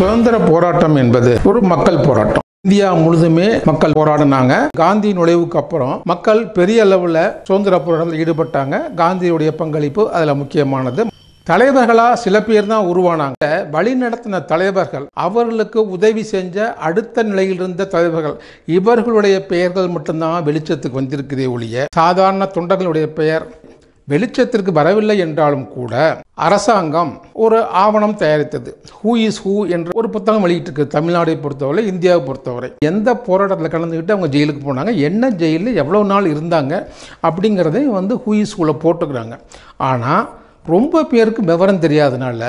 சுதந்திர போராட்டம் என்பது ஒரு மக்கள் போராட்டம். இந்தியா முழுதுமே மக்கள் போராடினாங்க. காந்தி நுழைவுக்கு அப்புறம் மக்கள் பெரிய அளவில் சுதந்திர போராட்டத்தில் ஈடுபட்டாங்க. காந்தியுடைய பங்களிப்பு அதில் முக்கியமானது. தலைவர்களா சில பேர் தான் உருவானாங்க. வழி நடத்தின தலைவர்கள் அவர்களுக்கு உதவி செஞ்ச அடுத்த நிலையில் இருந்த தலைவர்கள் இவர்களுடைய பெயர்கள் மட்டும்தான் வெளிச்சத்துக்கு வந்திருக்கிறதே ஒழிய சாதாரண தொண்டர்களுடைய பெயர் வெளிச்சத்திற்கு வரவில்லை என்றாலும் கூட அரசாங்கம் ஒரு ஆவணம் தயாரித்தது. ஹூ இஸ் ஹூ என்ற ஒரு புத்தகம் வெளியிட்டிருக்கு. தமிழ்நாடை பொறுத்தவரை இந்தியாவை பொறுத்தவரை. எந்த போராட்டத்தில் கலந்துக்கிட்டு அவங்க ஜெயிலுக்கு போனாங்க? என்ன ஜெயிலில் எவ்வளோ நாள் இருந்தாங்க? அப்படிங்கிறதை வந்து ஹூ இஸ் ஹூவில் போட்டுக்கிறாங்க. ஆனால் ரொம்ப பேருக்கு விவரம் தெரியாதனால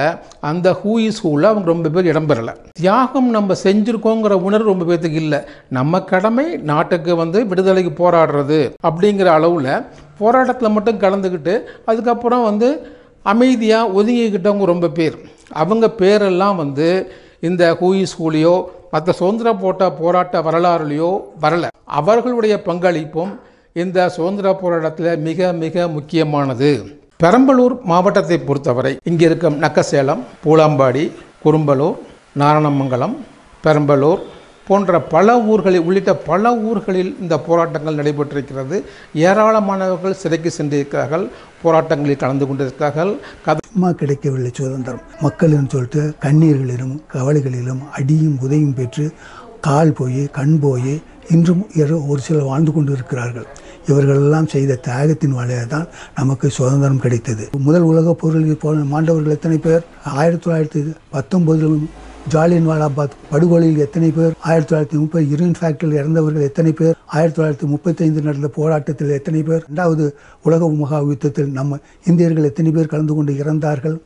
அந்த ஹூ இஸ் ஹூவில் அவங்க ரொம்ப பேர் இடம்பெறலை தியாகம் நம்ம செஞ்சுருக்கோங்கிற உணர்வு ரொம்ப பேர்த்துக்கு இல்லை. நம்ம கடமை நாட்டுக்கு வந்து விடுதலைக்கு போராடுறது அப்படிங்கிற அளவில் போராட்டத்தில் மட்டும் கலந்துக்கிட்டு அதுக்கப்புறம் வந்து அமைதியாக ஒதுங்கிக்கிட்டவங்க ரொம்ப பேர். அவங்க பேரெல்லாம் வந்து இந்த ஹூயிஸ் ஹூலியோ மற்ற சுதந்திர போட்ட போராட்ட வரலாறுலையோ வரலை. அவர்களுடைய பங்களிப்பும் இந்த சுதந்திர போராட்டத்தில் மிக மிக முக்கியமானது. பெரம்பலூர் மாவட்டத்தை பொறுத்தவரை இங்கே இருக்கும் நக்கசேலம் பூலாம்பாடி குறும்பலூர் நாரணமங்கலம் பெரம்பலூர் போன்ற பல ஊர்களில் உள்ளிட்ட பல ஊர்களில் இந்த போராட்டங்கள் நடைபெற்றிருக்கிறது. ஏராளமானவர்கள் சிறைக்கு சென்றிருக்கிறார்கள் போராட்டங்களில் கலந்து கொண்டிருக்கிறார்கள். கதை கிடைக்கவில்லை சுதந்திரம். மக்கள்னு சொல்லிட்டு கண்ணீர்களிலும் கவலைகளிலும் அடியும் உதையும் பெற்று கால் போய் கண் போய் இன்றும் ஒரு சிலர் வாழ்ந்து கொண்டு இருக்கிறார்கள் இவர்களெல்லாம் செய்த தியாகத்தின் வழியாக தான் நமக்கு சுதந்திரம் கிடைத்தது. முதல் உலகப் போரில் போன மாண்டவர்கள் எத்தனை பேர்? ஆயிரத்தி தொள்ளாயிரத்தி பத்தொம்போதிலும் ஜாலியன்வாலாபாத் படுகொலையில் எத்தனை பேர்? ஆயிரத்தி தொள்ளாயிரத்தி முப்பது இருன் ஃபேக்டரியில் இறந்தவர்கள் எத்தனை பேர்? ஆயிரத்தி தொள்ளாயிரத்தி முப்பத்தி ஐந்து நடந்த போராட்டத்தில் எத்தனை பேர்? இரண்டாவது உலக மகா யுத்தத்தில் நம்ம இந்தியர்கள் எத்தனை பேர் கலந்து கொண்டு இறந்தார்கள்?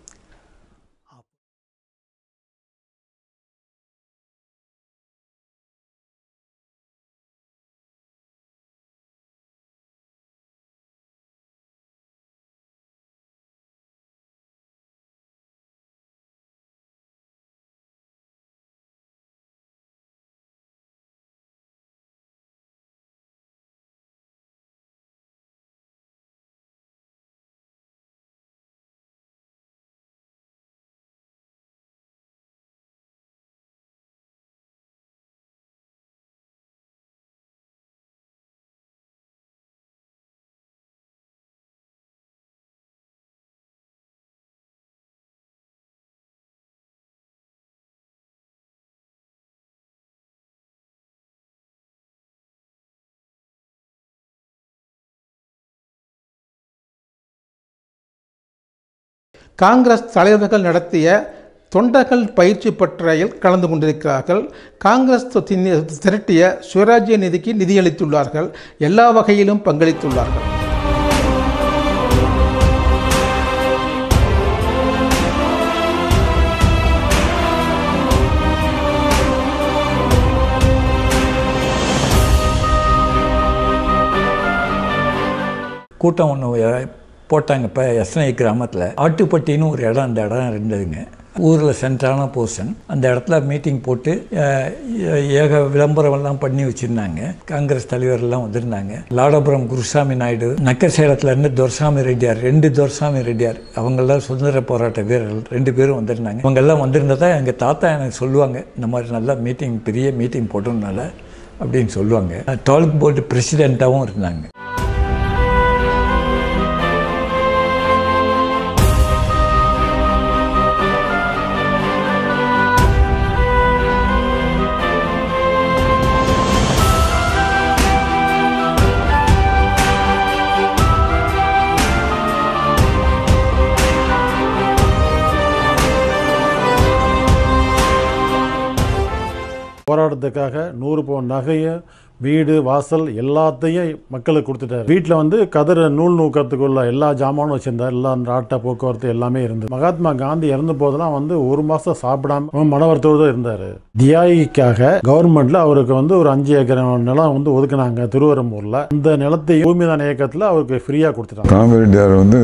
காங்கிரஸ் தலைவர்கள் நடத்திய தொண்டர்கள் பயிற்சி பட்டறையில் கலந்து கொண்டிருக்கிறார்கள். காங்கிரஸ் திரட்டிய சுயராஜ்ய நிதிக்கு நிதியளித்துள்ளார்கள். எல்லா வகையிலும் பங்களித்துள்ளார்கள். கூட்டம் ஒன்று போட்டாங்க. இப்போ எஸ்என்ஐ கிராமத்தில் ஆட்டுப்பட்டின்னு ஒரு இடம் அந்த இடம் இருந்ததுங்க. ஊரில் சென்டரான போர்ஷன் அந்த இடத்துல மீட்டிங் போட்டு ஏ- ஏக விளம்பரம்லாம் பண்ணி வச்சுருந்தாங்க. காங்கிரஸ் தலைவர்லாம் வந்திருந்தாங்க. லாடபுரம் குருசாமி நாயுடு நக்கசேலத்துல இருந்து துரசாமி ரெட்டியார் ரெண்டு துரசாமி ரெட்டியார் அவங்கெல்லாம் சுதந்திர போராட்ட வீரர்கள் ரெண்டு பேரும் வந்திருந்தாங்க. இவங்கெல்லாம் வந்திருந்ததா எங்கள் தாத்தா எனக்கு சொல்லுவாங்க இந்த மாதிரி நல்லா மீட்டிங் பெரிய மீட்டிங் போட்டதுனால அப்படின்னு சொல்லுவாங்க. டால்க் போர்டு பிரசிடெண்ட்டாகவும் இருந்தாங்க. போராட்டத்துக்காக நூறு பவுன் நகையை வீடு வாசல் எல்லாத்தையும் மக்களுக்கு கொடுத்துட்டாரு. வீட்டில் வந்து கதிர நூல் நூக்கத்துக்குள்ள எல்லா ஜாமானும் வச்சிருந்தார். எல்லா ஆட்டை போக்குவரத்து எல்லாமே இருந்தது. மகாத்மா காந்தி இறந்த போதெல்லாம் வந்து ஒரு மாசம் சாப்பிடாம மனவரத்தோடு இருந்தார். தியாகிக்காக கவர்மெண்ட்ல அவருக்கு வந்து ஒரு அஞ்சு ஏக்கர் நிலம் வந்து ஒதுக்குனாங்க திருவரம்பூர்ல இந்த நிலத்தை பூமிதான இயக்கத்தில் அவருக்கு ஃப்ரீயாக கொடுத்துட்டாங்க. ராமரெட்டியார் வந்து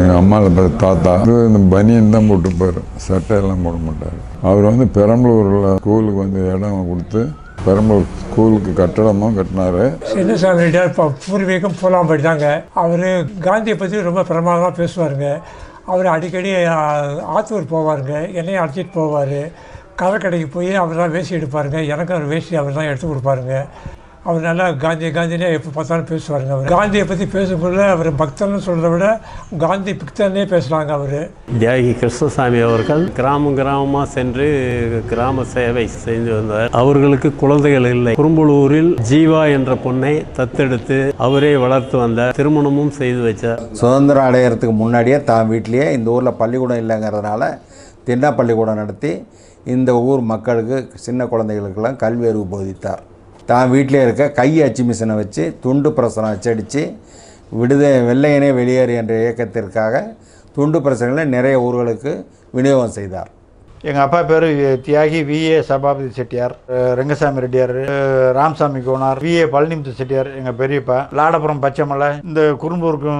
எங்கள் அம்மாவில் தாத்தா இந்த பனியன் தான் போட்டுப்பார். சட்டை எல்லாம் போட மாட்டார். அவர் வந்து பெரம்பலூரில் ஸ்கூலுக்கு வந்து இடம் கொடுத்து பெரம்பலூர் ஸ்கூலுக்கு கட்டடமும் கட்டினாரு. சின்னசாமி ரெட்டியார் இப்போ பூர்வீகம் பூலாம்படி தாங்க அவர் காந்தியை பற்றி ரொம்ப பிரமாதமாக பேசுவாருங்க. அவர் அடிக்கடி ஆத்தூர் போவாருங்க. என்னையும் அழைச்சிட்டு போவார். கடைக்கடைக்கு போய் அவர் தான் வேஷ்டி எடுப்பாருங்க. எனக்கு அவர் வேஷ்டி அவர் தான் எடுத்து கொடுப்பாருங்க. அவர் நல்லா காந்தி காந்தினே எப்போ பார்த்தாலும் பேசுவாருங்க அவர். காந்தியை பற்றி பேசும்போது அவர் பக்தன்னு சொல்கிறத விட காந்தி பிக்தன்னே பேசுகிறாங்க அவர். தியாகி கிருஷ்ணசாமி அவர்கள் கிராமம் கிராமமாக சென்று கிராம சேவை செய்து வந்தார். அவர்களுக்கு குழந்தைகள் இல்லை. குறும்பலூரில் ஜீவா என்ற பொண்ணை தத்தெடுத்து அவரே வளர்த்து வந்தார். திருமணமும் செய்து வச்சார். சுதந்திரம் அடையிறதுக்கு முன்னாடியே தான் வீட்லேயே இந்த ஊரில் பள்ளிக்கூடம் இல்லைங்கிறதுனால திண்ணா பள்ளிக்கூடம் நடத்தி இந்த ஊர் மக்களுக்கு சின்ன குழந்தைகளுக்கெல்லாம் கல்வி அறிவு போதித்தார். தான் வீட்டிலே இருக்க கை அச்சு மிஷினை வச்சு துண்டு பிரசனம் அச்சடித்து விடுத வெள்ளையனே வெளியேறு என்ற இயக்கத்திற்காக துண்டு பிரசனங்களை நிறைய ஊர்களுக்கு விநியோகம் செய்தார். எங்கள் அப்பா பேர் Thiyagi V A Sabapathy Chettiar Rengasamy Reddiar Ramasamy Konar V A Palanimuthu Chettiar எங்கள் பெரியப்பா லாடபுரம் பச்சை மலை இந்த குறும்பூருக்கு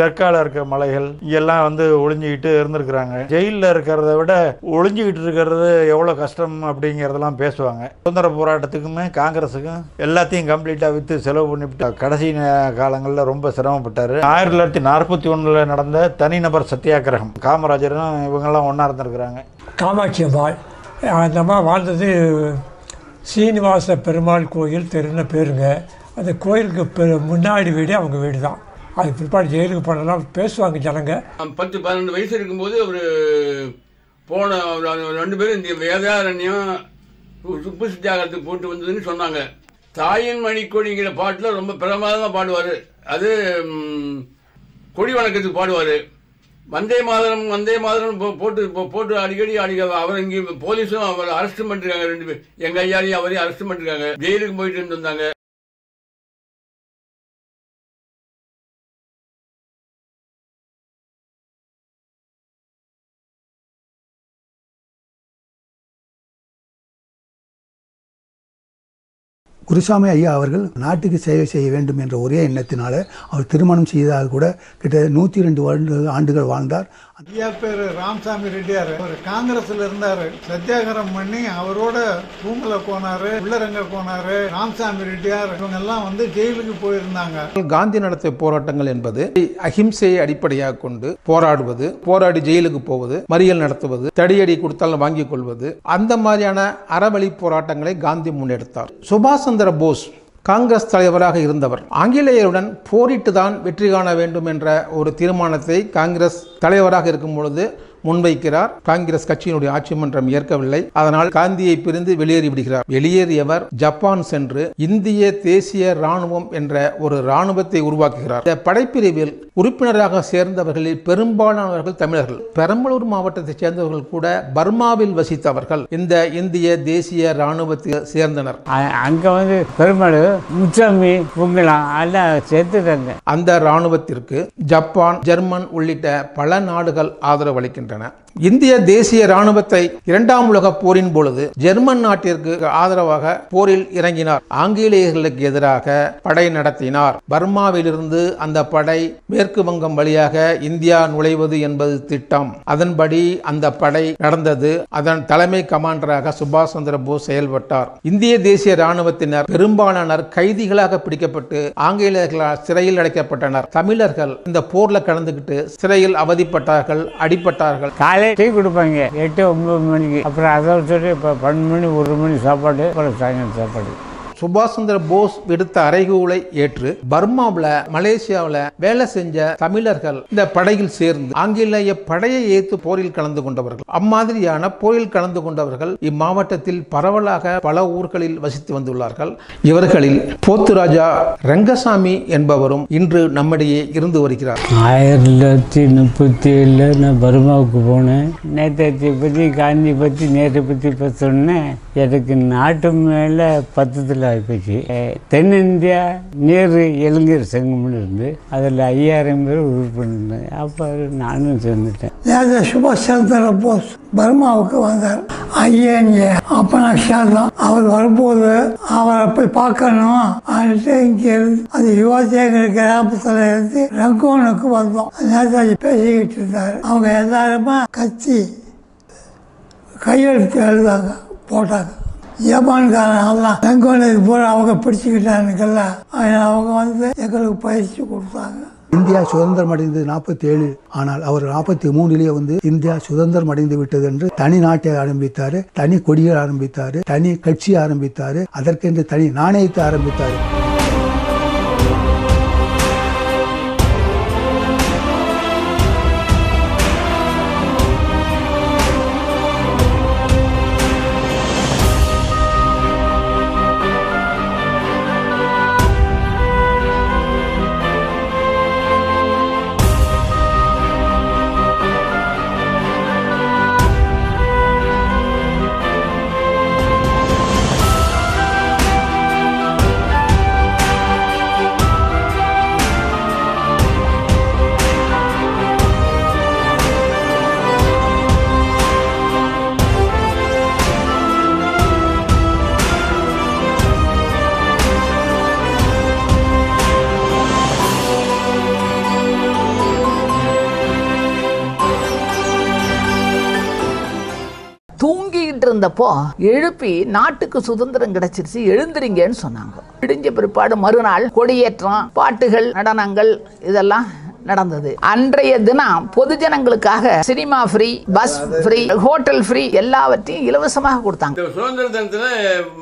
தெற்கால இருக்க மலைகள் இங்கெல்லாம் வந்து ஒளிஞ்சிக்கிட்டு இருந்திருக்கிறாங்க. ஜெயிலில் இருக்கிறத விட ஒளிஞ்சிக்கிட்டு இருக்கிறது எவ்வளோ கஷ்டம் அப்படிங்கிறதெல்லாம் பேசுவாங்க. சுதந்திர போராட்டத்துக்குமே காங்கிரஸுக்கும் எல்லாத்தையும் கம்ப்ளீட்டாக விற்று செலவு பண்ணிவிட்டு கடைசி காலங்களில் ரொம்ப சிரமப்பட்டார். ஆயிரத்தி தொள்ளாயிரத்தி நாற்பத்தி ஒன்றில் நடந்த தனிநபர் சத்தியாகிரகம் காமராஜரும் இவங்கெல்லாம் ஒன்றா இருந்திருக்கிறாங்க. காமாட்சி அம்மாள் அந்த அம்மா வாழ்ந்தது சீனிவாச பெருமாள் கோயில் தெருன்னு பேருங்க. அந்த கோயிலுக்கு பெ முன்னாடி வீடு அவங்க வீடு தான் அது பிற்பாடு ஜெயிலுக்கு போனதெல்லாம் பேசுவாங்க ஜனங்க. பத்து பன்னெண்டு வயசு இருக்கும்போது அவர் போன ஒரு ரெண்டு பேரும் இந்த வேதாரண்யம் சுப்பு சத்தியாகத்துக்கு போட்டு வந்ததுன்னு சொன்னாங்க. தாயின் மணிக்கொடிங்கிற பாட்டில் ரொம்ப பிரமாதமாக பாடுவார். அது கொடி வணக்கத்துக்கு பாடுவார். வந்தே மாதரம் வந்தே மாதரம் போ- போட்டு போ- போட்டு அடிக்கடி அடிக்க அவர் இங்கே போலீஸும் அவர் அரெஸ்ட் பண்ணிருக்காங்க ரெண்டு பேர். எங்க ஐயாரையும் அவரையும் அரெஸ்ட் பண்ணிருக்காங்க. ஜெயிலுக்கு போயிட்டு இருந்தாங்க குருசாமி ஐயா அவர்கள் நாட்டுக்கு சேவை செய்ய வேண்டும் என்ற ஒரே எண்ணத்தினால அவர் திருமணம் செய்ததாக கூட கிட்ட நூற்றி ரெண்டு ஆண்டுகள் வாழ்ந்தார். ஐயா பேர் ராமசாமி ரெட்டியார். அவர் காங்கிரஸ்ல இருந்தாரு. சத்தியாகிரம் பண்ணி அவரோட பூமல போனாரு உள்ளரங்க போனாரு. ராமசாமி ரெட்டியார் இவங்க எல்லாம் வந்து ஜெயிலுக்கு போயிருந்தாங்க. காந்தி நடத்திய போராட்டங்கள் என்பது அஹிம்சையை அடிப்படையாக கொண்டு போராடுவது போராடி ஜெயிலுக்கு போவது மறியல் நடத்துவது தடியடி கொடுத்தால் வாங்கிக் கொள்வது அந்த மாதிரியான அறவழி போராட்டங்களை காந்தி முன்னெடுத்தார். சுபாஷ் சந்திர போஸ் காங்கிரஸ் தலைவராக இருந்தவர். ஆங்கிலேயருடன் போரிட்டு தான் வெற்றி காண வேண்டும் என்ற ஒரு தீர்மானத்தை காங்கிரஸ் தலைவராக இருக்கும் பொழுது முன்வைக்கிறார். காங்கிரஸ் கட்சியினுடைய ஆட்சி மன்றம் ஏற்கவில்லை. அதனால் காந்தியை பிரிந்து வெளியேறி விடுகிறார் வெளியேறியவர் ஜப்பான் சென்று இந்திய தேசிய ராணுவம் என்ற ஒரு ராணுவத்தை உருவாக்குகிறார். இந்த படைப்பிரிவில் உறுப்பினராக சேர்ந்தவர்களில் பெரும்பாலானவர்கள் தமிழர்கள். பெரம்பலூர் மாவட்டத்தைச் சேர்ந்தவர்கள் கூட பர்மாவில் வசித்தவர்கள். இந்த இந்திய தேசிய ராணுவத்தில் சேர்ந்தனர். அங்கே வந்து பெருமாள் முச்சாமி சேர்த்துட்டாங்க அந்த இராணுவத்திற்கு ஜப்பான் ஜெர்மன் உள்ளிட்ட பல நாடுகள் ஆதரவு அளிக்கின்றன இந்திய தேசிய ராணுவத்தை இரண்டாம் உலக போரின் பொழுது ஜெர்மன் நாட்டிற்கு ஆதரவாக போரில் இறங்கினார். ஆங்கிலேயர்களுக்கு எதிராக படை நடத்தினார். பர்மாவிலிருந்து அந்த படை மேற்கு வங்கம் வழியாக இந்தியா நுழைவது என்பது திட்டம். அதன்படி அந்த படை நடந்தது. அதன் தலைமை கமாண்டராக சுபாஷ் சந்திர போஸ் செயல்பட்டார். இந்திய தேசிய ராணுவத்தினர் பெரும்பாலானர் கைதிகளாக பிடிக்கப்பட்டு ஆங்கிலேயர்களால் சிறையில் அடைக்கப்பட்டனர். தமிழர்கள் இந்த போர்ல கலந்துகிட்டு சிறையில் அவதிப்பட்டார்கள் அடிப்பட்டார்கள் காலை டீ கொடுப்பாங்க. எட்டு ஒன்பது மணிக்கு. அப்புறம் அதை வச்சுட்டு இப்போ பன்னெண்டு மணி ஒரு மணி சாப்பாடு அப்புறம் சாயங்காலம் சாப்பாடு. சுபாஷ் சந்திர போஸ் விடுத்த அறைகூலை ஏற்று பர்மாவில் மலேசியாவில் வேலை செஞ்ச தமிழர்கள் இந்த படையில் சேர்ந்து ஆங்கிலேய படையை ஏற்று போரில் கலந்து கொண்டவர்கள். அம்மாதிரியான போரில் கலந்து கொண்டவர்கள் இம்மாவட்டத்தில் பரவலாக பல ஊர்களில் வசித்து வந்துள்ளார்கள். இவர்களில் போத்துராஜா ரங்கசாமி என்பவரும் இன்று நம்மிடையே இருந்து வருகிறார். ஆயிரத்தி தொள்ளாயிரத்தி முப்பத்தி ஏழில் நான் பர்மாவுக்கு போனேன். நேதாஜியை பற்றி காந்தி பற்றி நேரு பற்றி சொன்னேன். எனக்கு நாட்டு மேலே பத்தத்தில் ஆகிப்போச்சு தென்னிந்தியா நேரு இளைஞர் சங்கம்னு இருந்து அதில் ஐயாயிரம் பேர் உறுப்பினர் அப்போ நானும் சேர்ந்துட்டேன். நேதாஜி சுபாஷ் சந்திர போஸ் பர்மாவுக்கு வந்தார். ஐஏஎன்ஏ அப்போ நான் சேர்ந்தோம் அவர் வரும்போது அவரை போய் பார்க்கணும் அப்படின்ட்டு இங்கே இருந்து அந்த யுவசேகர் கிராமத்தில் இருந்து ரங்கோனுக்கு வந்தோம். நேதாஜி பேசிக்கிட்டு இருந்தார். அவங்க எல்லாருமே கத்தி கையெழுத்து எழுதாங்க போட்டாங்க. ஜப்பான்காரன் ரங்கோனுக்கு பூரா அவங்க பிடிச்சிக்கிட்டானுங்கல்ல. அவங்க வந்து எங்களுக்கு பயிற்சி கொடுத்தாங்க. இந்தியா சுதந்திரம் அடைந்தது நாற்பத்தி ஏழு ஆனால் அவர் நாற்பத்தி மூணுலேயே வந்து இந்தியா சுதந்திரம் அடைந்து விட்டது என்று தனி நாட்டை ஆரம்பித்தார் தனி கொடியை ஆரம்பித்தார் தனி கட்சி ஆரம்பித்தார் அதற்கென்று தனி நாணயத்தை ஆரம்பித்தார். இருந்தப்போ எழுப்பி நாட்டுக்கு சுதந்திரம் கிடைச்சிருச்சு எழுந்திரிங்கன்னு சொன்னாங்க. பிடிஞ்ச பிற்பாடு மறுநாள் கொடியேற்றம் பாட்டுகள் நடனங்கள் இதெல்லாம் நடந்தது. அன்றைய தினம் பொதுஜனங்களுக்காக cinema free bus free hotel free எல்லாவற்றையும் இலவசமாக கொடுத்தாங்க. இந்த சுதந்திர தினத்துல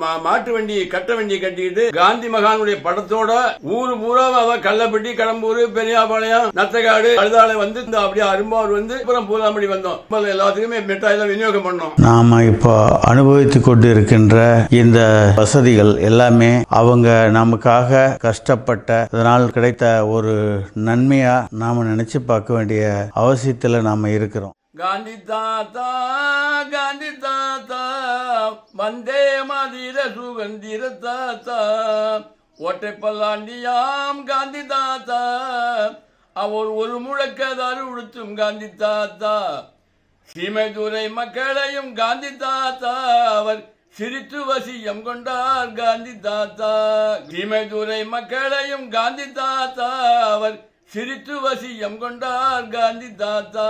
மா- மாட்டு வண்டி கட்ட வண்டி கட்டிக்கிட்டு காந்தி மகானுடைய படத்தோட ஊரு பூரா அவ கள்ளப்பட்டி கடம்பூர் பெரியாபாளையம் நத்தக்காடு அழுதாலை வந்து இந்த அப்படியே அரும்பாவூர் வந்து அப்புறம் பூலாமணி வந்தோம். இப்ப எல்லாத்துக்குமே மிட்டாய் தான் விநியோகம் பண்ணோம். நாம் இப்போ அனுபவித்து கொண்டு இருக்கின்ற இந்த வசதிகள் எல்லாமே அவங்க நமக்காக கஷ்டப்பட்ட இதனால் கிடைத்த ஒரு நன்மையா நாம நினைச்சு பார்க்க வேண்டிய அவசியத்தில் நாம இருக்கிறோம். காந்தி தாத்தா காந்தி தாத்தா வந்தே மாதிர சுகந்திர தாத்தா ஒற்றை பல்லாண்டியாம் காந்தி தாத்தா அவர் ஒரு முழக்கதாறு உடுத்தும் காந்தி தாத்தா சீமைதுரை மக்களையும் காந்தி தாத்தா அவர் சிரித்து வசியம் கொண்டார் காந்தி தாத்தா சீமைதுரை மக்களையும் காந்தி தாத்தா அவர் சிரித்து வசியம் கொண்டார் காந்தி தாத்தா.